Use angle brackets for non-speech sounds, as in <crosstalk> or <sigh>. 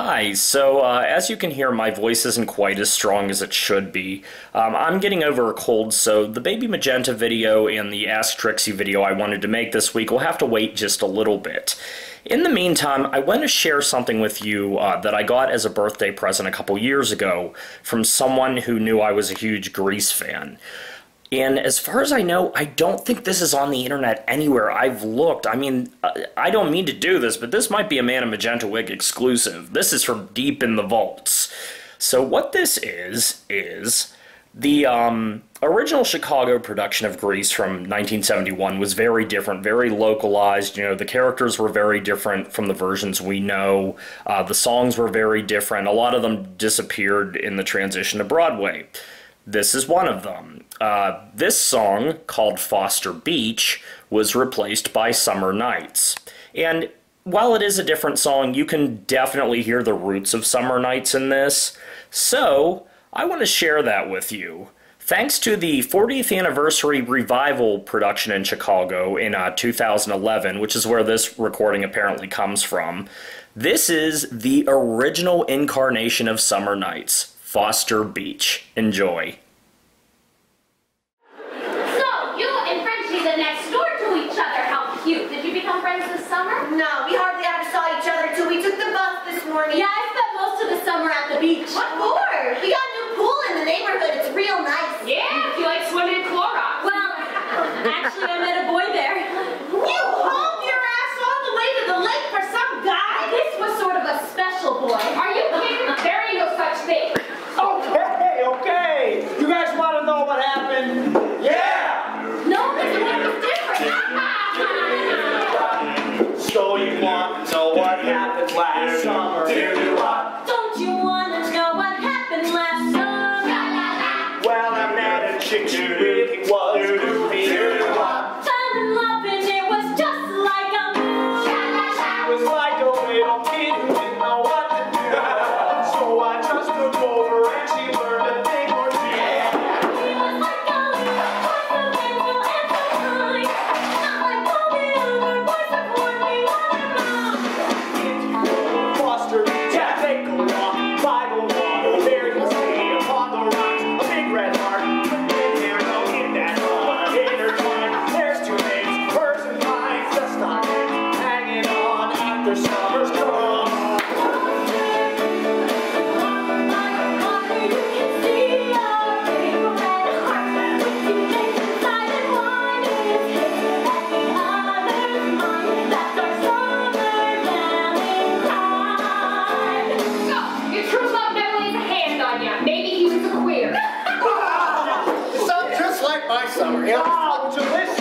Hi, so uh, as you can hear, my voice isn't quite as strong as it should be. Um, I'm getting over a cold, so the Baby Magenta video and the Ask Trixie video I wanted to make this week will have to wait just a little bit. In the meantime, I want to share something with you uh, that I got as a birthday present a couple years ago from someone who knew I was a huge Grease fan. And as far as I know, I don't think this is on the internet anywhere. I've looked. I mean, I don't mean to do this, but this might be a Man of Magenta Wig exclusive. This is from deep in the vaults. So what this is, is the um, original Chicago production of Grease from 1971 was very different, very localized. You know, the characters were very different from the versions we know. Uh, the songs were very different. A lot of them disappeared in the transition to Broadway. This is one of them. Uh, this song, called Foster Beach, was replaced by Summer Nights. And while it is a different song, you can definitely hear the roots of Summer Nights in this. So, I want to share that with you. Thanks to the 40th anniversary revival production in Chicago in uh, 2011, which is where this recording apparently comes from, this is the original incarnation of Summer Nights, Foster Beach. Enjoy. So, you and Frenchie live next door to each other. How cute. Did you become friends this summer? No, we hardly ever saw each other till we took the bus this morning. Yeah, I spent most of the summer at the beach. What for? We got a new pool in the neighborhood. It's real nice. Yeah, if you like swimming in Clorox. Well, actually, I met a boy there. You hauled your ass all the way to the lake for some guy? This was sort of a special boy. Are you kidding? There ain't no such thing. Know what happened last summer? Don't you want to know what happened last summer? Well, I met a chick, she really was groovy. After summer's gone. So, your true love never lays a hand on you. Maybe he was a queer. <laughs> Sounds just like my summer, yeah.